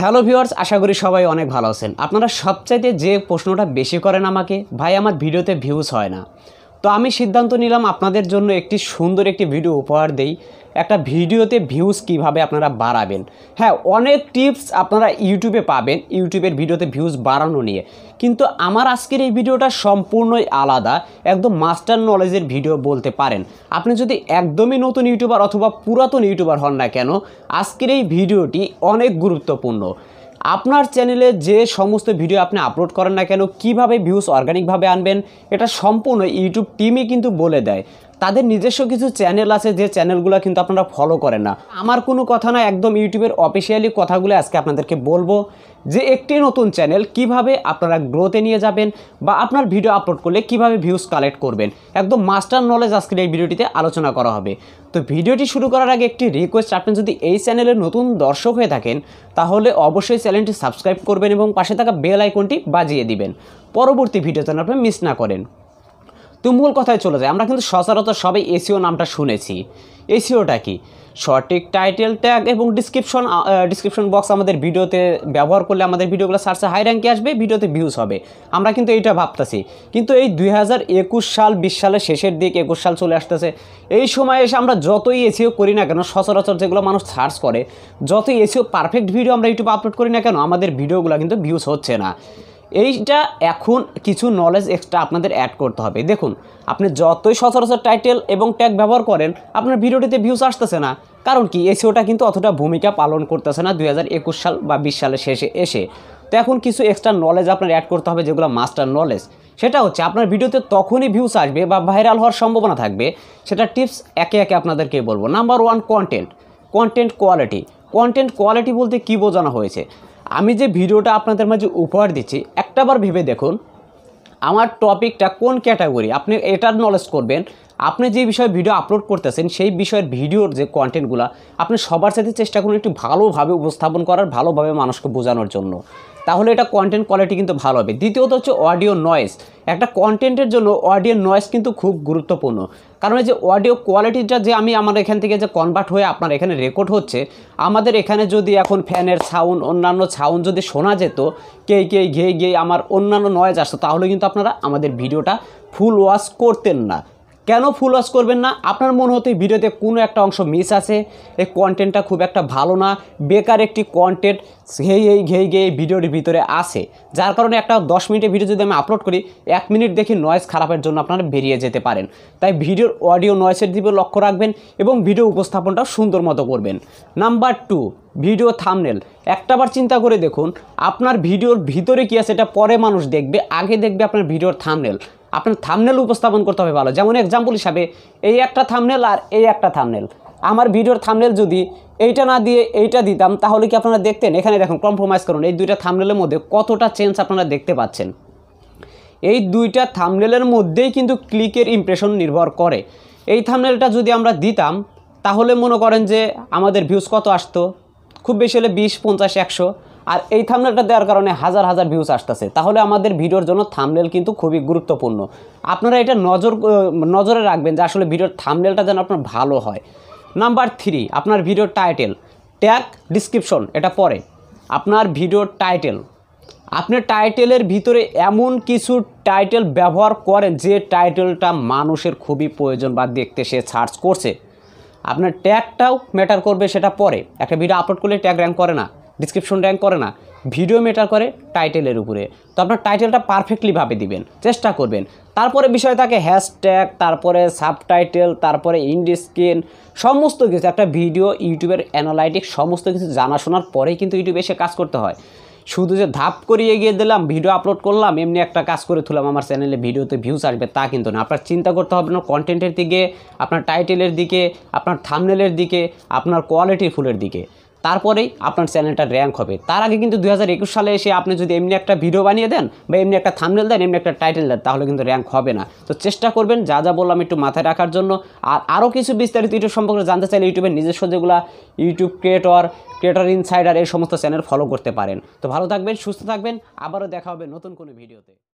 Hello viewers, আশা করি সবাই অনেক ভালো আছেন। আপনারা সবচাইতে যে প্রশ্নটা বেশি করেন আমাকে, ভাই, আমার ভিডিওতে ভিউজ হয় না। তো আমি সিদ্ধান্ত নিলাম আপনাদের জন্য একটি সুন্দর একটি ভিডিও উপহার দেই। একটা ভিডিওতে ভিউজ কীভাবে আপনারা বাড়াবেন? হ্যাঁ অনেক টিপস আপনারা ইউটিউবে পাবেন ইউটিউবের ভিডিওতে ভিউজ বাড়ানো নিয়ে। কিন্তু আমার আজকের এই ভিডিওটা সম্পূর্ণই আলাদা, একদম মাস্টার নলেজের ভিডিও বলতে পারেন। আপনি যদি একদমই নতুন ইউটিউবার অথবা পুরাতন ইউটিউবার হন না কেন, আজকের এই ভিডিওটি অনেক গুরুত্বপূর্ণ। আপনার চ্যানেলে যে সমস্ত ভিডিও আপনি আপলোড করেন না কেন, কীভাবে ভিউজ অর্গানিকভাবে আনবেন, এটা সম্পূর্ণ ইউটিউব টিমই কিন্তু বলে দেয়। তাদের নিজস্ব কিছু চ্যানেল আছে, যে চ্যানেলগুলো কিন্তু আপনারা ফলো করেন না। আমার কোনো কথা না, একদম ইউটিউবের অফিসিয়ালি কথাগুলো আজকে আপনাদেরকে বলব যে একটি নতুন চ্যানেল কীভাবে আপনারা গ্রোতে নিয়ে যাবেন বা আপনার ভিডিও আপলোড করলে কীভাবে ভিউজ কালেক্ট করবেন। একদম মাস্টার নলেজ আজকের এই ভিডিওটিতে আলোচনা করা হবে। তো ভিডিওটি শুরু করার আগে একটি রিকোয়েস্ট আপনি যদি এই চ্যানেলের নতুন দর্শক হয়ে থাকেন, তাহলে অবশ্যই চ্যানেলটি সাবস্ক্রাইব করবেন এবং পাশে থাকা বেল আইকনটি বাজিয়ে দিবেন। পরবর্তী ভিডিও যেন আপনি মিস না করেন। তো মূল কথায় চলে যায়, আমরা কিন্তু সচরাচর সবাই এসিও নামটা শুনেছি। এসিওটা কি? সঠিক টাইটেল ট্যাগ এবং ডিসক্রিপশন ডিসক্রিপশন বক্স আমাদের ভিডিওতে ব্যবহার করলে আমাদের ভিডিওগুলো সার্চে হাই র্যাঙ্কে আসবে, ভিডিওতে ভিউজ হবে। আমরা কিন্তু এইটা ভাবতেছি। কিন্তু এই দুই হাজার একুশ সাল, বিশ সালের শেষের দিক, একুশ সাল চলে আসতেছে। এই সময় এসে আমরা যতই এসিও করি না কেন, সচরাচর যেগুলো মানুষ সার্চ করে, যতই এসিও পারফেক্ট ভিডিও আমরা ইউটিউবে আপলোড করি না কেন, আমাদের ভিডিওগুলো কিন্তু ভিউজ হচ্ছে না। এইটা এখন কিছু নলেজ এক্সট্রা আপনাদের অ্যাড করতে হবে। দেখুন, আপনি যতই সচরাচর টাইটেল এবং ট্যাগ ব্যবহার করেন, আপনার ভিডিওটিতে ভিউজ আসতেছে না। কারণ কি? এসিওটা কিন্তু অতটা ভূমিকা পালন করতেছে না দু হাজার একুশ সাল বা বিশ সালের শেষে এসে। তো এখন কিছু এক্সট্রা নলেজ আপনার অ্যাড করতে হবে, যেগুলো মাস্টার নলেজ সেটা হচ্ছে, আপনার ভিডিওতে তখনই ভিউজ আসবে বা ভাইরাল হওয়ার সম্ভাবনা থাকবে, সেটা টিপস একে একে আপনাদেরকে বলব। Number one content content quality content quality বলতে কী বোঝানো হয়েছে? আমি যে ভিডিওটা আপনাদের মাঝে উপহার দিচ্ছি একটাবার ভেবে দেখুন, আমার টপিকটা কোন ক্যাটাগরি? আপনি এটার নলেজ করবেন। আপনি যে বিষয়ে ভিডিও আপলোড করতেছেন, সেই বিষয়ের ভিডিওর যে কন্টেন্টগুলো আপনি সবার সাথে চেষ্টা করুন একটু ভালোভাবে উপস্থাপন করার, ভালোভাবে মানুষকে বোঝানোর জন্য। তাহলে এটা কন্টেন্ট কোয়ালিটি কিন্তু ভালো হবে। দ্বিতীয়ত হচ্ছে অডিও নয়েস একটা কন্টেন্টের জন্য অডিও নয়েস কিন্তু খুব গুরুত্বপূর্ণ। কারণ যে অডিও কোয়ালিটিটা যে আমি আমার এখান থেকে যে কনভার্ট হয়ে আপনার এখানে রেকর্ড হচ্ছে, আমাদের এখানে যদি এখন ফ্যানের সাউন্ড অন্যান্য সাউন্ড যদি শোনা যেত কে কে ঘেয়ে গিয়ে আমার অন্যান্য নয়েজ আসতো, তাহলে কিন্তু আপনারা আমাদের ভিডিওটা ফুল ওয়াশ করতেন না। কেন ফুল ওয়াশ করবেন না? আপনার মনে হতো ভিডিওতে কোনো একটা অংশ মিস আছে। এই কন্টেন্টটা খুব একটা ভালো না। বেকার একটি কন্টেন্ট ঘেই এই ঘেই এই ভিডিওর ভিতরে আসে যার কারণে একটা দশ মিনিটের ভিডিও যদি আমি আপলোড করি, এক মিনিট দেখি নয়েজ খারাপের জন্য আপনারা বেরিয়ে যেতে পারেন। তাই ভিডিওর অডিও নয়েসের দিকে লক্ষ্য রাখবেন এবং ভিডিও উপস্থাপনটাও সুন্দর মতো করবেন। নাম্বার টু ভিডিও থামনেল একটাবার চিন্তা করে দেখুন, আপনার ভিডিওর ভিতরে কী আছে, এটা পরে মানুষ দেখবে, আগে দেখবে আপনার ভিডিওর থামনেল আপনার থামনেল উপস্থাপন করতে হবে ভালো। যেমন এক্সাম্পল হিসাবে, এই একটা থামনেল আর এই একটা থামনেল আমার ভিডিওর থামনেল যদি এইটা না দিয়ে এইটা দিতাম, তাহলে কি আপনারা দেখতেন? এখানে দেখুন কম্প্রোমাইজ করুন। এই দুইটা থামনেলের মধ্যে কতটা চেঞ্জ আপনারা দেখতে পাচ্ছেন? এই দুইটা থামনেলের মধ্যেই কিন্তু ক্লিকের ইমপ্রেশন নির্ভর করে। এই থামনেলটা যদি আমরা দিতাম, তাহলে মনে করেন যে আমাদের ভিউজ কত আসতো? খুব বেশি হলে বিশ, পঞ্চাশ, একশো। আর এই থামনেলটা দেওয়ার কারণে হাজার হাজার ভিউজ আসতেছে। তাহলে আমাদের ভিডিওর জন্য থামনেল কিন্তু খুবই গুরুত্বপূর্ণ। আপনারা এটা নজর, নজরে রাখবেন যে আসলে ভিডিওর থামনেলটা যেন আপনার ভালো হয়। নাম্বার থ্রি আপনার ভিডিওর টাইটেল ট্যাগ ডিসক্রিপশন এটা পরে। আপনার ভিডিওর টাইটেল আপনি টাইটেলের ভিতরে এমন কিছু টাইটেল ব্যবহার করেন যে টাইটেলটা মানুষের খুবই প্রয়োজন বা দেখতে সে সার্চ করছে। আপনার ট্যাগটাও ম্যাটার করবে সেটা পরে। একটা ভিডিও আপলোড করলে ট্যাগ র্যাঙ্ক করে না। ডিসক্রিপশন র্যাঙ্ক করে না ভিডিও ম্যাটার করে টাইটেলের উপরে। তো আপনার টাইটেলটা পারফেক্টলিভাবে দিবেন, চেষ্টা করবেন। তারপরে বিষয় থাকে হ্যাশট্যাগ তারপরে সাবটাইটেল তারপরে ইন্ডিস্ক্রিন সমস্ত কিছু, একটা ভিডিও ইউটিউবের অ্যানালাইটিক সমস্ত কিছু জানাশোনার পরেই কিন্তু ইউটিউবে এসে কাজ করতে হয়। শুধু যে ধাপ করিয়ে গিয়ে দিলাম ভিডিও আপলোড করলাম, এমনি একটা কাজ করে তুললাম আমার চ্যানেলে ভিডিওতে ভিউজ আসবে, তা কিন্তু না। আপনার চিন্তা করতে হবে না কন্টেন্টের দিকে, আপনার টাইটেলের দিকে, আপনার থামনেলের দিকে, আপনার কোয়ালিটি ফুলের দিকে। তারপরেই আপনার চ্যানেলটা র্যাঙ্ক হবে। তার আগে কিন্তু দু হাজার একুশ সালে এসে আপনি যদি এমনি একটা ভিডিও বানিয়ে দেন বা এমনি একটা থামনেল দেন, এমনি একটা টাইটেল দেন, তাহলে কিন্তু র্যাঙ্ক হবে না। তো চেষ্টা করবেন, যা যা বললাম একটু মাথায় রাখার জন্য। আর আরও কিছু বিস্তারিত ইউটিউব সম্পর্কে জানতে চাইলে ইউটিউবের নিজস্ব যেগুলো ইউটিউব ক্রিয়েটর ক্রিয়েটর ইনসাইডার এই সমস্ত চ্যানেল ফলো করতে পারেন। তো ভালো থাকবেন, সুস্থ থাকবেন, আবারও দেখা হবে নতুন কোনো ভিডিওতে।